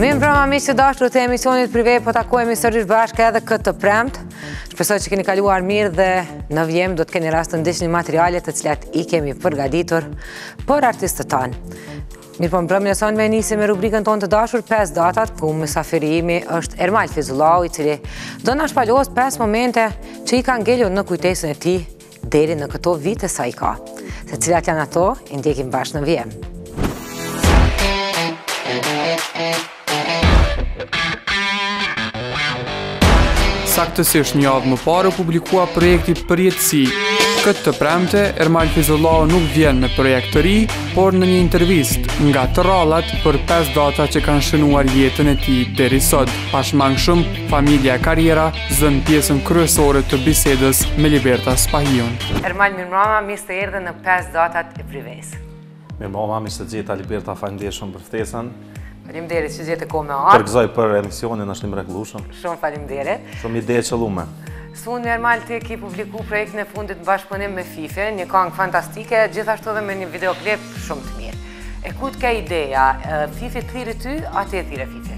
Mirëmbrëma miq të dashur të emisionit Privé, po takohemi sërish bashkë edhe këtë të premte. Shpresoj që keni kaluar mirë dhe në vijim do të keni rast të ndiqni materialet të cilat i kemi përgatitur për artistët tanë. Mirëpo mbrëmjen e sonme nisim me rubrikën tonë të dashur 5 datat ku mysafiri im është Ermal Fejzullahu i cili do na shpalosë 5 momente që i kanë ngelur në kujtesën e tij Deri në këto vite sa i ka. Se cilat janë ato, i ndjekim bashkë në vijim. Saktësisht një javë më parë u publikua projekti Përjetësi. Këtë të premte, Ermal Fejzullahu nuk vjen me projekt të ri, por në një intervistë nga të rrallat për 5 data që kanë shënuar jetën e tij deri sot. Pashmangshëm, familja e karriera, zënë pjesën kryesore të bisedës me Liberta Spahiun. Ermal, mirëmbrama, mirë se erdhe në 5 datat e Privé-së. Mirëmbrama, mirë se të gjeta, Liberta, faleminderit shumë për ftesën. Faleminderit që gjete kohë me ardhë. Të përgëzoj për emisionin, është i mrekullueshëm. Shumë faleminderit. Shumë ide e qëllume. Së voni Ermal, ti ki publiku projektin e fundit në bashkëpunim me Fifin, një kongë fantastike, gjithashtu dhe me një videoklip shumë të mirë. E kujt ka ideja, Fifi thirri ty, a ti e thirre Fifi?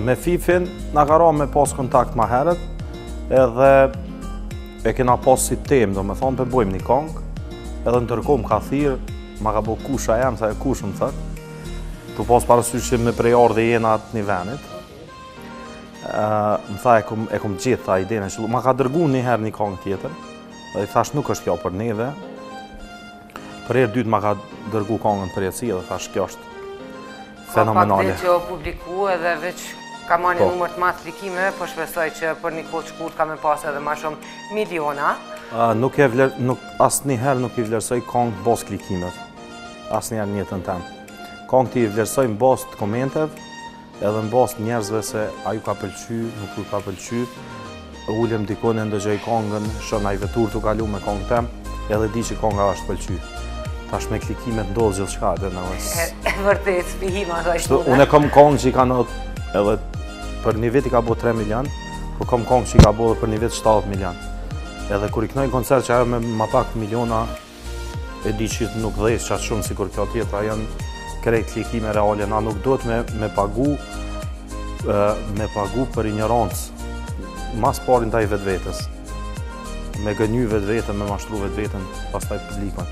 Me Fifin, na ka ra me pas kontakt ma herët, edhe e kena pas si temë, domethanë, p'e bojmë një kongë, edhe ndërkohë m'ka thirrë, ma ka bo Kusha jam, sa e kushë më thëtë, të pas parasysh me prej Ardit jena të një venit, më tha e kom, e kom gjetë, tha, idenë, ma ka dërgu një herë një kongë tjetër, dhe i thash nuk është kjo për neve, Për herë të dytë ma ka dërgu kongën Përjetësi dhe thash kjo është fenomenale. Ka pak ditë që o publiku edhe veç ka marrë një, po, numër të madh klikimeve, po shpresoj që për një kohë të shkurt ka me pasë edhe ma shumë miliona. Nuk e vlerë, nuk, asnjëherë nuk i vlerësoj kongët n'bazë klikimeve, asnjëherë n'jetën teme. Kongët i vlerësoj në bazë të komenteve, Edhe në bazë të njerëzve se a u ka pëlqy, nuk u ka pëlqy, ulem dikon e ndëgjoj kongën, shoh naj veturë tu kalu me kongën teme, edhe di që konga është pëlqy. Tash me klikimet ndodh gjithçka dhe në vësë. E vërtetë, i hima dhe është Unë e kom kongë që i ka edhe për një vit i ka bo 3 milion, për po kom kongë që i ka bo dhe për një vit 7 milion. Edhe kur i knoj n'koncert që ajo me ma pak miliona, E di që nuk dhez qaq shumë sikur kjo tjetra, pra janë krejt klikime reale, na nuk duhet me, me pagu me pagu për injorancë ma s'pari ndaj vetvetes me gënjy vetveten, me mashtru vetveten pastaj publikun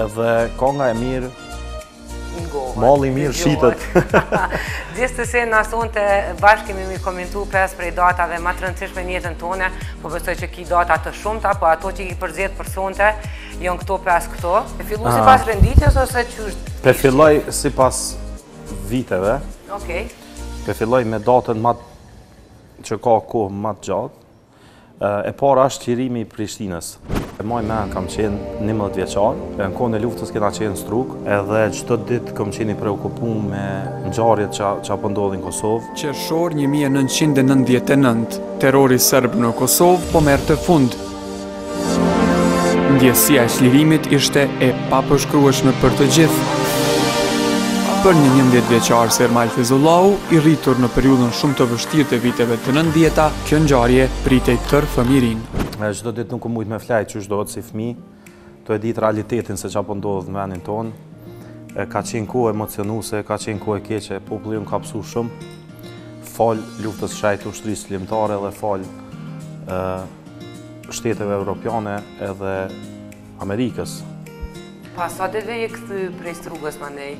edhe konga e mirë Malli i mirë shitet. Gjithsesi na sonte bashkë kemi me i komentu pesë prej datave ma të rëndësishme n'jetën tone, po besoj që ki data të shumta, po ato që i përzgjedh për sonte, jonë këto pesë këto. E fillon sipas renditjes ose që është... Pe filloj sipas viteve. Okej. Pe filloj me datën ma që ka kohë ma t'gjatë. E para është çlirimi i Prishtinës. E maj men kam qenë njëmbëdhjetë vjeçar, e në kohën e luftës kena qenë në Strugë, edhe çdo ditë kam qenë i preokupum me ngjarjet që po ndodhin në Kosovë. Qershor 1999, terrori serb në Kosovë po merrte fund. Ndjesia e çlirimit ishte e papërshkrueshme për të gjithë. Për një njëmbëdhjetë vjeçar si Ermal Fejzullahu, i rritur në periudhën shumë të vështirë të viteve të nëntëdhjeta, kjo ngjarje pritej tërë fëmijërinë. E çdo ditë nuk kum mujtë me flejtë qysh duhet si fëmi, tu e ditë realitetin se ça po ndodh në venin tonë, e ka qenë kohë emocionuse, ka qenë kohë e keqe, populli jonë ka pësu shumë, falë luftës shejtë t'Ushtrisë Çlirimtare dhe falë shteteve evropiane edhe Amerikës. Pas sa dite je kthy prej Strugës manej?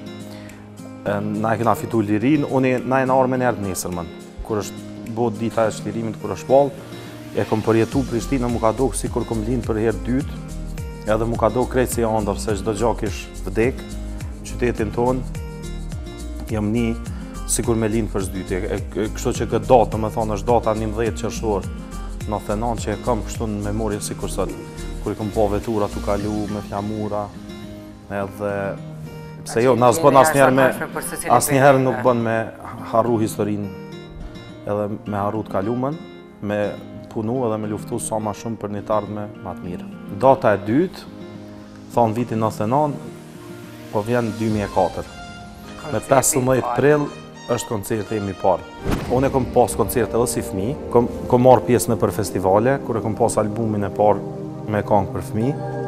Na e kena fitu lirinë, unë na jena ardh meniherë njësër mënë. Kur është bo dita e çlirimit, kur është balë, e kom përjetu Prishtinën, m'u ka dok sikur kom lind për herë t'dytë, edhe m'u ka dok krejt si andërr, se çdo gja kish vdek, qytetin tonë, jam ni sikur me lind për së dyti. Kështu që këtë datë, domethonë, është data njëmbëdhjetë qershor. Nëntdhetenan që e kam kështu në memorje sikur sot, kur i kom pa veturat tu kalu me flamura, edhe... Pse jo, na s'bën asnjëherë me... Asnjëherë nuk bën me harru historinë, edhe me harru të kalumen, me punu edhe me luftu sa ma shumë për një t'ardhme ma të mirë. Data e dytë, thonë vitin 99, po vjen 2004. Me 15 prill, Është koncerti im i parë. Unë e kam pas koncerte edhe si fëmijë, kam kam marrë pjesë nëpër festivale, kur e kam pas albumin e parë me këngë për fëmijë.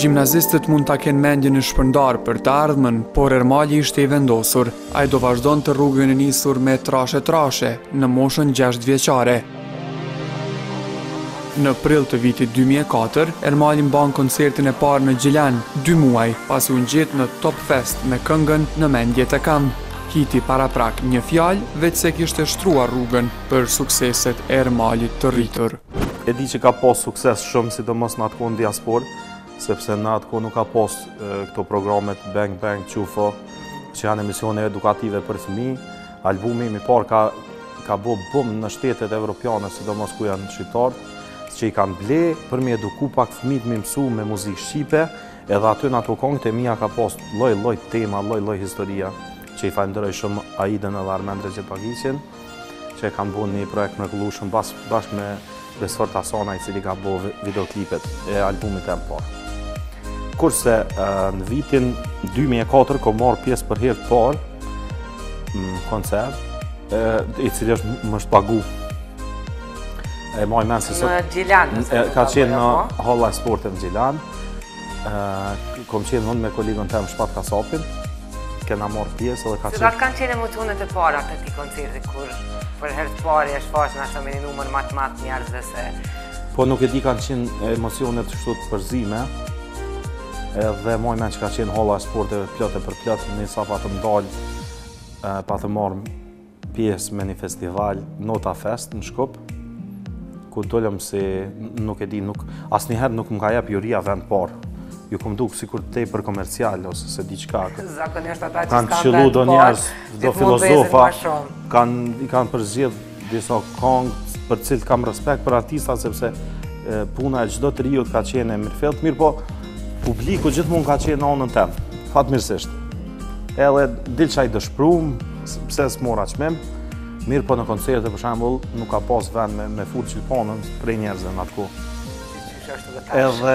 Gjimnazistët mund ta kenë mendjen e shpërndarë për të ardhmen, por Ermali ishte i vendosur. Ai do vazhdonte rrugën e nisur me Trashe-trashe, në moshën gjashtë vjeçare. Në prill të vitit dy mijë e katër, Ermali mban koncertin e parë në Gjilan, dy muaj pasi u ngjit në Top Fest me këngën Në mendje të kam. Hiti paraprak Një fjalë veçse kishte shtruar rrugën për sukseset e Ermalit të rritur. E di që ka pas sukses shumë, sidomos në atë kohë në diasporë, sepse në atë kohë nuk ka pas këto programet Bang Bang, Çufo, që janë emisione edukative për fëmijë. Albumi im i parë ka ka bo bum në shtetet evropiane, sidomos ku janë shqiptarë, që i kanë ble për m'i eduku pak fmijt m'i mësu me muzikë shqipe, edhe aty në ato kongët e mia ka pas lloj-lloj tema, lloj-lloj historia, që i falënderoj shumë Aidën edhe Armend Rexhepagiqin, që e kanë bo një projekt mrekullushëm bashkë me Besfort Hasani i cili ka bo videoklipet e albumit tem parë. Kurse në vitin 2004 kom marrë pjesë për herë të parë në koncert, i cili është, m'është pagu. E maj men si sot... Në Gjilan. Ka qenë në hallë e sporteve në Gjilan. Kom qenë unë me kolegun tem Shpat Kasapin, kena marrë pjesë edhe ka qenë... Cilat kanë qenë emocionet e para të atij koncerti, kur për herë të parë je shfaq në një numër aq të madh njerëzve se... Po nuk e di kanë qenë emocionet kshtu të përzime, edhe maj men që ka qenë halla e sporteve plot e përplot, derisa patëm dalë, patëm marrë pjesë me një festival Nota Fest në Shkup, ku dolëm si nuk e di, nuk, asnjëherë nuk më ka jep juria vend parë, ju kom duk sikur tepër komercial ose s'e di çka. Zakonisht ata që kanë qëllu do njerës, do filozofa, kanë, i kanë përzgjedh disa kongë për t'cilët kam respekt për artista, sepse puna e çdo njeriut ka qenë e mirëfilltë, mirëpo publiku gjithmonë ka qenë në onën temë, fatmirësisht. Edhe dilsha i dëshprum, Pse s'mora çmim? Mirëpo në koncerte për shembull nuk ka pas vend me, me fut gjilponën prej njerëzve në atë kohë. Edhe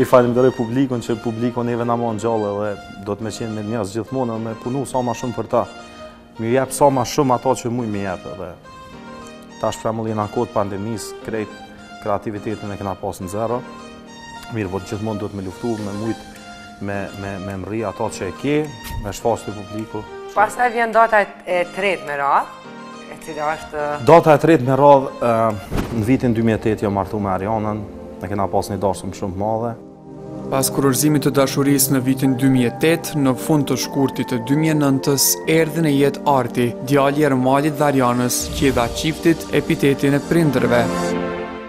i faleminderoj publikun që publiku neve na mon gjallë dhe duhet me qenë me njerëz gjithmonë dhe me punu sa ma shumë për ta. M'i jep sa ma shumë ato që muj m'i jep edhe tash për shembull në kohë t'pandemisë, krejt kreativitetin e kena pasë në zero. Mirëpo gjithmonë duhet me luftu, me mujtë, me, me, me mrri ato që e ke, me shfaq te publiku. Pastaj vjen data e tretë me radhë, e cila është... Data e tretë me radhë, në vitin 2008 jom martu me Arjanën, e kena pas një dasëm shumë t'madhe. Pas kurorëzimit të dashurisë në vitin 2008, në fund të shkurtit të 2009-ës, erdhi në jetë Arti, djali i Ermalit dhe Arjanës, që i dha çiftit epitetin e prindërve.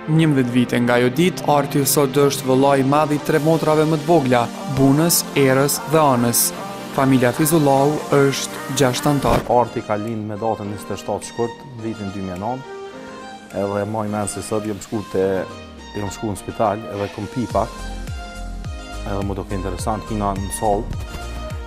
Njëmbëdhjetë vite nga ajo ditë, Arti sot është vëllai i madh i tre motrave më të vogla, Bunës, Erës dhe Anës. Familja Fejzullahu është gjashtanëtarëshe. Arti ka lindë me datën njëzet e shtatë shkurt, vitin dy mijë e nëntë, edhe maj mend si sot jam shku te, jam shku në spital edhe kom pi pak, edhe m'u doke interesant, hina në sallë,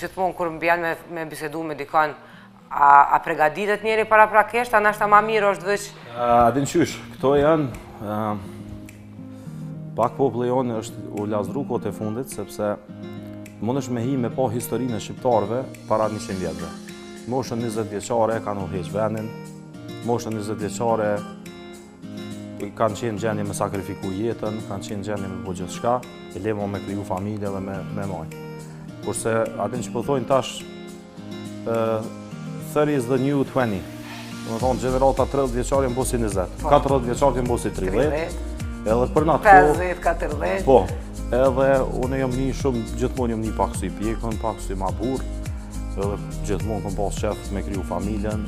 Gjithmonë kur më bjen me me bisedu me dikon, a a pregaditet njeri paraprakisht, a nashta ma mirë është veç? A din qysh, këto janë pak, po populli jonë është u lazdru kohët e fundit sepse mundesh me hi me pa historinë e shqiptarëve para 100 vjetëve. Moshën 20 vjeçare kanë u heq vendin, moshën 20 vjeçare kanë qenë n'gjendje me sakrifiku jetën, kanë qenë n'gjendje me bo gjithçka, e le ma me kriju familje dhe me, me majt. Kurse a din ç'po thojnë tash, uh, 30 is the new 20. Domethënë, gjenerata 30 vjeçarë jon bo si 20, 40 vjeçarë jon bo si 30, edhe për atë po... 50, 40... Po, Edhe unë jam ni shumë, gjithmonë jam ni pak si i pjekun, pak si ma burrë, edhe gjithmonë kom pas qejf me kriju familjen,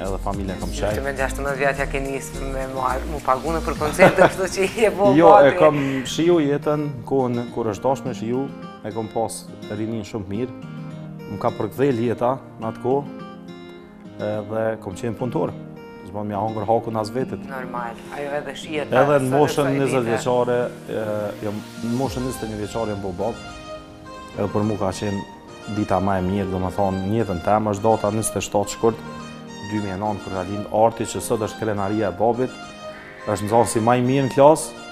edhe familjen e kom qejf. Që me 16 vjet ia ke nisë me u pagu nëpër koncerte, kështu që e ke bo Jo, e kom shiju jetën, kohën kur është dash me shiju, e kom pas rininë shumë të mirë, më ka përkëdhel jeta në atë kohë, Edhe kom qenë punëtor. S'bon me ia hongër hakun as vetit. Normal, ajo edhe shijet ta. Edhe në moshën 20 vjeçare, në moshën 21 vjeçare jom bo babë, edhe për mu ka qenë dita ma e mirë, domethënë, n'jetën teme është data 27 shkurt, 2009, kur ka lind Arti që sot është krenaria e babit, Është nxanësi ma i mirë në klasë.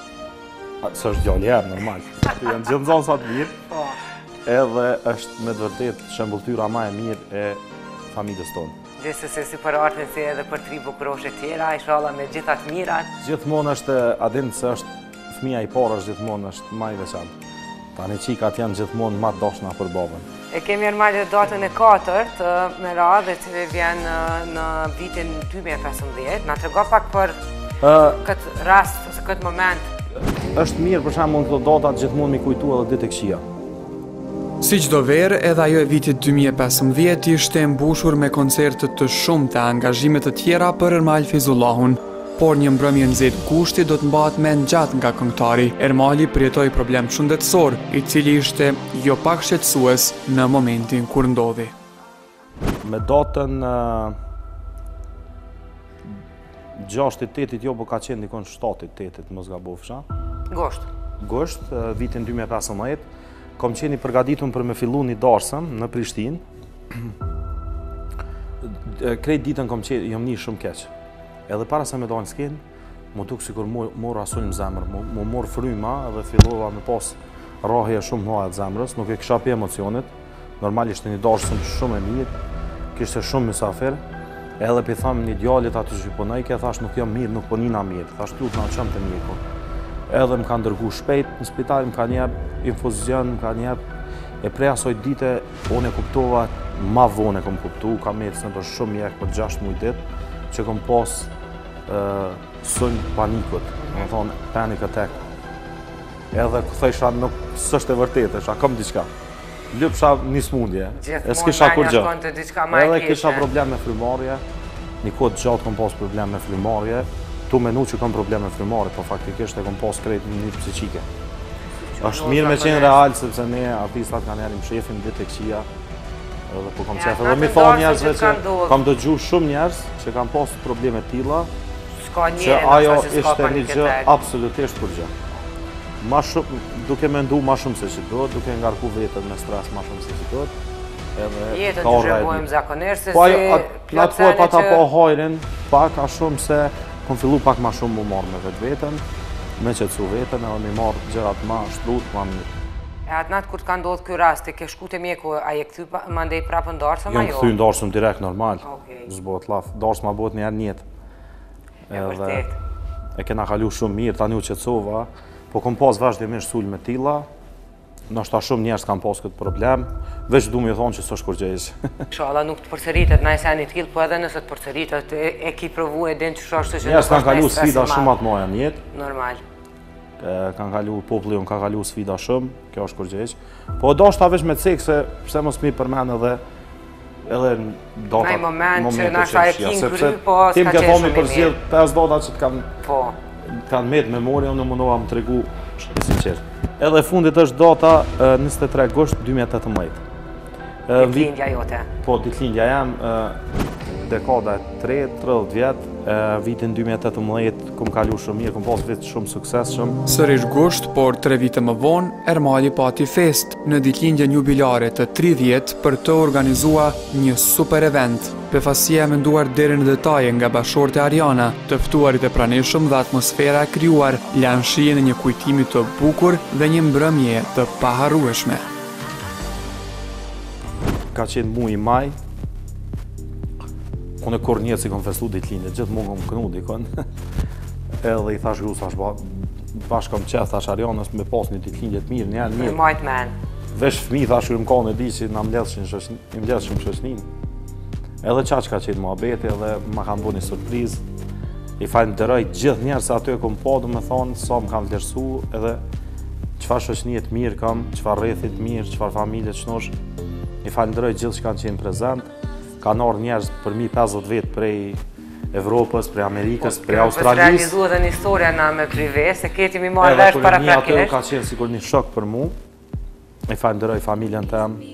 Se është djali Ermalit, normal. Të janë gjithë nxënës të mirë. Po. Edhe është me të vërtetë shembëlltyra ma e mirë e familjes tonë. Gjithsesi për Artin si edhe për tri bukroshe tjera, ishalla me gjithë t'mirat. Gjithmonë është a din se është fëmija i parë është gjithmonë është ma i veçantë. Tani çikat janë gjithmonë ma t'dashna për babën. E kemi Ermal edhe datën e katërt me radhë e cila vjen në vitin 2015. Na trego pak për këtë rast ose këtë moment. Është mirë për shembull do data gjithmonë me i kujtu edhe ditë të këqija. Si çdo verë, edhe ajo e vitit 2015 ishte e mbushur me koncerte të shumta e angazhime të tjera për Ermal Fejzullahun. Por një mbrëmje e nxehtë gushti do të mbahet mend gjatë nga këngëtari. Ermali përjetoi problem shëndetësor, i cili ishte jo pak shqetësues në momentin kur ndodhi. Me datën gjashtë i tetit, jo, po ka qenë dikun shtatë i tetit, mos gabofsha. Gusht. Gusht, vitin 2015, kom qenë i përgaditun për me fillu një darsëm në Prishtinë. Krejt ditën kom qenë, jom ni shumë keq. Edhe para se me dalë në skenë, m'u duk sikur mora sulm në zemër, m'u morr fryma dhe fillova me pas rrahje shumë të mëdha të zemrës, nuk e kisha pi emocionet. Normal ishte një dasëm shumë e mirë, kishte shumë mysafirë. Edhe po i tham një djalit aty që punonte, thash nuk jam mirë, nuk po nihna mirë, thash lutna çom te mjeku. Edhe më kanë dërgu shpejt në spital, më kanë jap infuzion, më kanë jap e prej asoj dite Unë e kuptova, ma vonë e kom kuptu, kam ecë për shumë mjekë për 6 muj ditë, që kom pas sulm paniku, domethënë panic attack. Edhe thojsha nuk është e vërtetë, thojsha kom diçka. Lypsha një smundje, e s'kisha kurgjë. Edhe kisha problem me frymëmarrje, një kohë t'gjatë kom pas problem me frymëmarrje, tu menu që kom problem me frymëmarrje, po faktikisht e kom pas krejt në psikikë. Është mirë me qenë real, sepse ne artistat kanihere i mshefim dhe të këqijat. Edhe po kam qejf edhe me i thonë njerëzve që kam dëgju shumë njerëz që kam pasë probleme t'tilla, që ajo ishte një gjë absolutisht kurgjë. Ma shumë, duke mendu ma shumë se që dohet, duke ngarku veten me stres ma shumë se që dohet, edhe ka rredi. Jetën të zhërbojmë zakonisht, se si... Në atë kohë pata po hajrin, pak a shumë se kom fillu pak ma shumë m'u marrë me vetveten, me qetësu veten edhe me i marrë gjërat ma shtruet, ma mirë. E atë natë kur të ka ndodhë ky rast, që ke shku te mjeku, a je kthy mandej prapë n'darsëm, a jo? Jam kthy n'darsëm direkt, normal, s'bëhet laf, darsma bëhet një herë n'jetë. E vërtetë. E kena kalu shumë mirë, tani u qëtësova, po kom pas vazhdimisht sulme t'tilla, Ndoshta shumë njerëz kanë pasë këtë problem, veç du me i thonë që s'osht kurgjë. Ishalla nuk të përsëritet naj sen i tillë, po edhe nëse të përsëritet, e ki provu e din që s'osht që njerëz kanë kalu sfida shumë t'mëdhaja n'jetë. Normal. Kanë kalu, populli jonë ka kalu sfida shumë, kjo është kurgjë. Po deshta veç me cekë, se pse mos me i përmend edhe edhe në datat momente që në shia, sepse po, tim ke thomi për zhjith 5 datat që të kanë po. kanë metë memori, unë mundova më tregu që të si Edhe e fundit është data 23 gusht 2018. Ditëlindja jote. Po, ditëlindja jem, dekada e 3, 30 vjet, vitin 2018, kem kalu shumë mirë, kem pas vit shumë t'suksesshëm. Sërish gusht, por 3 vite më vonë, Ermali pati festë, në ditëlindjen jubilare të tridhjetë për të u organizua një super event. Befasia e menduar deri në detaje nga bashkëshortja Ariana, të ftuarit e pranishëm dhe atmosfera e krijuar lanë shijen e një kujtimi të bukur dhe një mbrëmjeje të paharrueshme. Ka qenë muji maj, unë kurrë n'jetë s'e kom festu ditëlindje, gjithmonë kom knu dikun, edhe i thash grus a është ba, Bash kam qef, thash Arjanës, me pas një ditëlindje të mirë, njerë mirë. Majt men. Vesh fmi, thash, ju m'kan, di që mbledhshim shoqnin, mbledhshim shoqnin. Edhe ça ka qenë muhabeti, edhe ma kanë bo një surpriz. I falënderoj gjithë njerëz se aty e kom pa, du me thonë, sa më kanë vlerësu, edhe çfarë shoqnie t'mirë kam, çfarë rrethi t'mirë, çfarë familje të shnosh. I falënderoj gjithë që kanë qenë prezent. Kanë ardhur njerëz për mbi 50 vetë prej Evropës, prej Amerikës, po, prej Australisë. Kjo është realizuar dhe një historia me Prive, se kemi marrë vesh para praktikisht. Edhe për njat ka qenë sikur një shok për mu, i falënderoj familjen teme,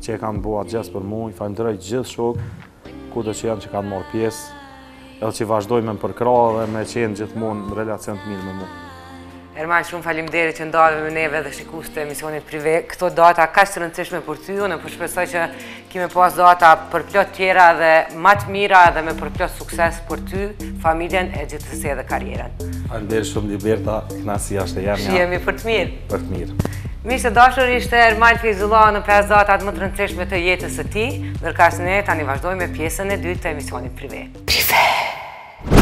që e kanë bo at gjest për mu, i falënderoj gjithë shokët, kudo që janë që kanë marrë pjesë, edhe që vazhdojnë me më përkrah dhe me qenë gjithmonë në relacion të mirë me mu. Ermal, shumë faleminderit që ndave me neve dhe shikuesit e emisionit Prive. Këto data kaq të rëndësishme për ty, unë po shpresoj që ki me pas data përplot tjera dhe ma të mira dhe me përplot sukses për ty, familjen e gjithsesi dhe karrierën. Faleminderit shumë, Liberta, knaqsi asht e jemja. Shihemi për të mirë. për të mirë. Miq të dashur ishte Ermal Fejzullahu në pesë datat më të rëndësishme të jetës së tij, ndërkaq ne tani vazhdojmë me pjesën e dytë të emisionit Prive. Prive.